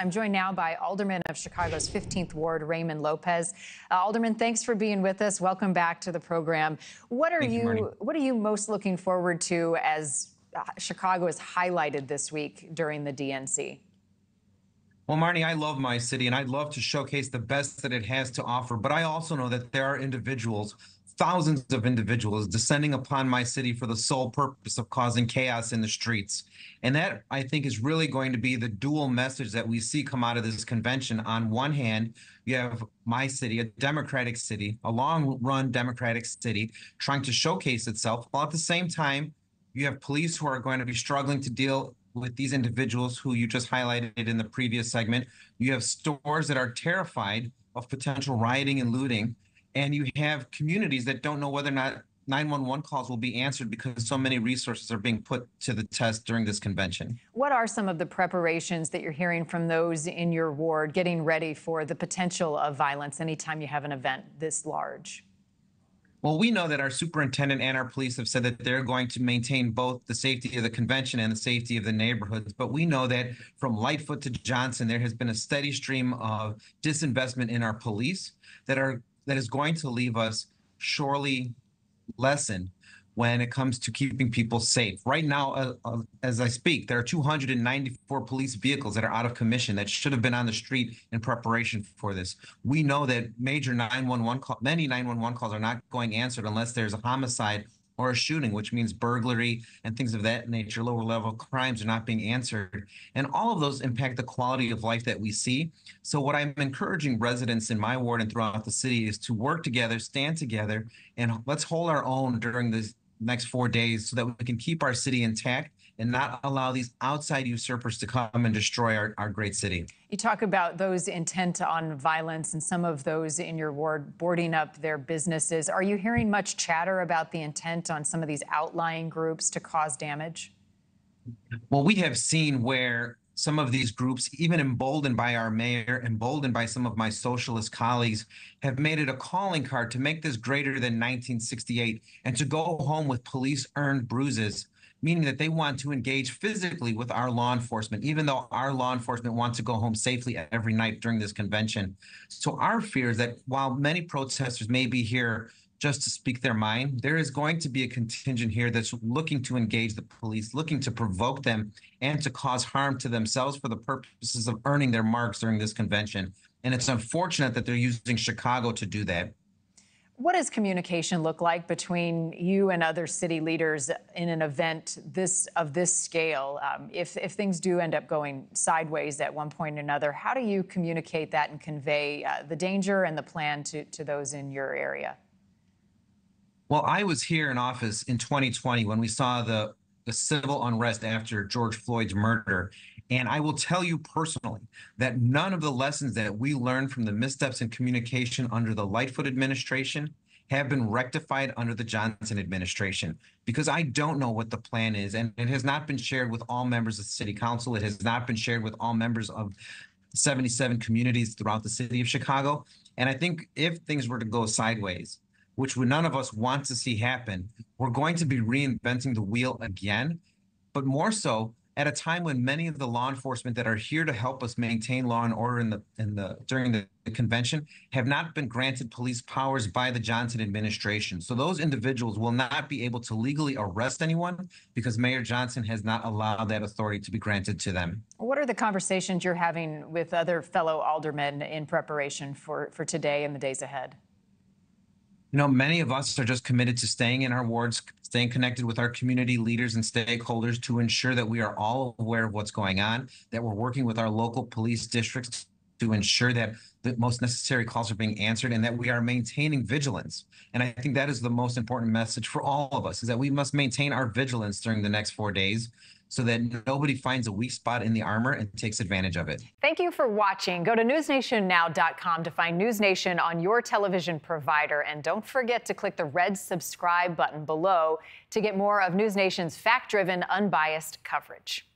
I'm joined now by Alderman of Chicago's 15th Ward, Raymond Lopez. Uh, Alderman, thanks for being with us. Welcome back to the program. What are Thank you, you What are you most looking forward to as uh, Chicago is highlighted this week during the DNC? Well, Marni, I love my city and I'd love to showcase the best that it has to offer. But I also know that there are individuals, thousands of individuals, descending upon my city for the sole purpose of causing chaos in the streets. And that, I think, is really going to be the dual message that we see come out of this convention. On one hand, you have my city, a Democratic city, a long run Democratic city, trying to showcase itself, while at the same time, you have police who are going to be struggling to deal with these individuals who you just highlighted in the previous segment. You have stores that are terrified of potential rioting and looting. And you have communities that don't know whether or not 911 calls will be answered because so many resources are being put to the test during this convention. What are some of the preparations that you're hearing from those in your ward getting ready for the potential of violence anytime you have an event this large? Well, we know that our superintendent and our police have said that they're going to maintain both the safety of the convention and the safety of the neighborhoods. But we know that from Lightfoot to Johnson, there has been a steady stream of disinvestment in our police that are that is going to leave us surely lessened when it comes to keeping people safe. Right now, uh, uh, as I speak, there are 294 police vehicles that are out of commission that should have been on the street in preparation for this. We know that major 911 call, many 911 calls are not going answered unless there's a homicide or a shooting, which means burglary and things of that nature, lower level crimes are not being answered. And all of those impact the quality of life that we see. So, what I'm encouraging residents in my ward and throughout the city is to work together, stand together, and let's hold our own during this next four days so that we can keep our city intact and not allow these outside usurpers to come and destroy our, our great city. You talk about those intent on violence and some of those in your ward boarding up their businesses. Are you hearing much chatter about the intent on some of these outlying groups to cause damage? Well, we have seen where some of these groups, even emboldened by our mayor, emboldened by some of my socialist colleagues, have made it a calling card to make this greater than 1968 and to go home with police earned bruises, meaning that they want to engage physically with our law enforcement, even though our law enforcement wants to go home safely every night during this convention. So our fear is that while many protesters may be here just to speak their mind. There is going to be a contingent here that's looking to engage the police, looking to provoke them and to cause harm to themselves for the purposes of earning their marks during this convention. And it's unfortunate that they're using Chicago to do that. What does communication look like between you and other city leaders in an event this of this scale? Um, if, if things do end up going sideways at one point or another, how do you communicate that and convey uh, the danger and the plan to, to those in your area? Well, I was here in office in 2020 when we saw the, the civil unrest after George Floyd's murder. And I will tell you personally that none of the lessons that we learned from the missteps in communication under the Lightfoot administration have been rectified under the Johnson administration because I don't know what the plan is. And it has not been shared with all members of the city council. It has not been shared with all members of 77 communities throughout the city of Chicago. And I think if things were to go sideways, which none of us want to see happen, we're going to be reinventing the wheel again, but more so at a time when many of the law enforcement that are here to help us maintain law and order in the in the during the, the convention have not been granted police powers by the Johnson administration. So those individuals will not be able to legally arrest anyone because Mayor Johnson has not allowed that authority to be granted to them. What are the conversations you're having with other fellow aldermen in preparation for for today and the days ahead? You know, many of us are just committed to staying in our wards, staying connected with our community leaders and stakeholders to ensure that we are all aware of what's going on, that we're working with our local police districts to ensure that the most necessary calls are being answered and that we are maintaining vigilance. And I think that is the most important message for all of us is that we must maintain our vigilance during the next four days so that nobody finds a weak spot in the armor and takes advantage of it. Thank you for watching. Go to newsnationnow.com to find News Nation on your television provider. And don't forget to click the red subscribe button below to get more of News Nation's fact driven, unbiased coverage.